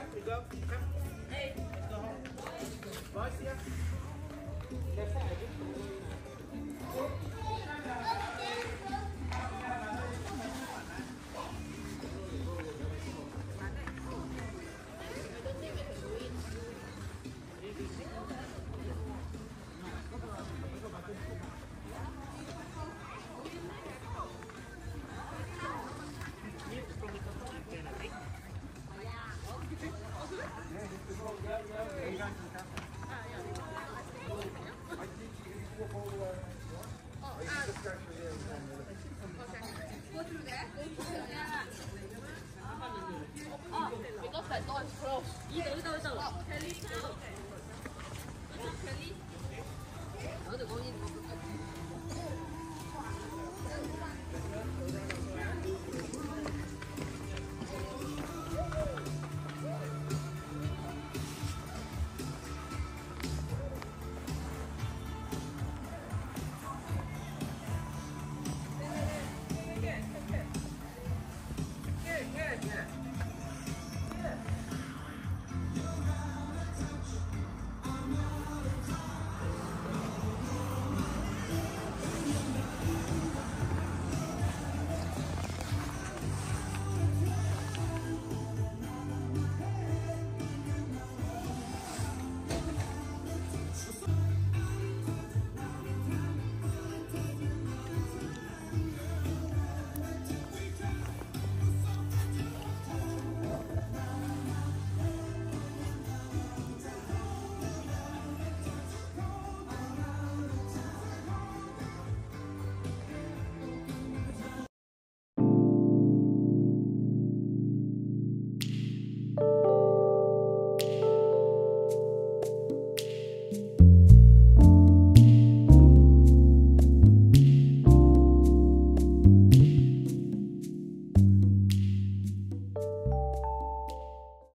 We thì cơm Hey. Let's go home. Bye, see ya. Let's Because that door is closed. 이거 이거 이거. 어, 벨리. 벨리. 어디 거기 먹을까?